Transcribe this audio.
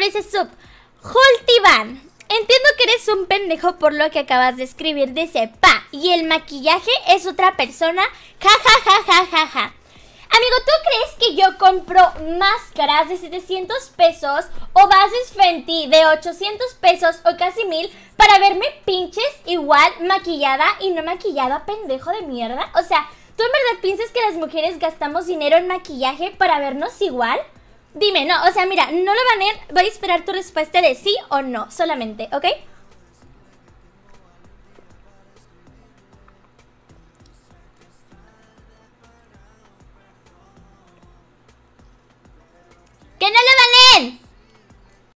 por ese sub. Jultivan. Entiendo que eres un pendejo por lo que acabas de escribir. Dice, pa, y el maquillaje es otra persona. Ja, ja, ja, ja, ja, ja. Amigo, ¿tú crees que yo compro máscaras de 700 pesos o bases Fenty de 800 pesos o casi mil para verme pinches igual maquillada y no maquillada, pendejo de mierda? O sea, ¿tú en verdad piensas que las mujeres gastamos dinero en maquillaje para vernos igual? Dime, no, o sea, mira, no lo ir, Voy a esperar tu respuesta de sí o no, solamente, ¿ok? Que no lo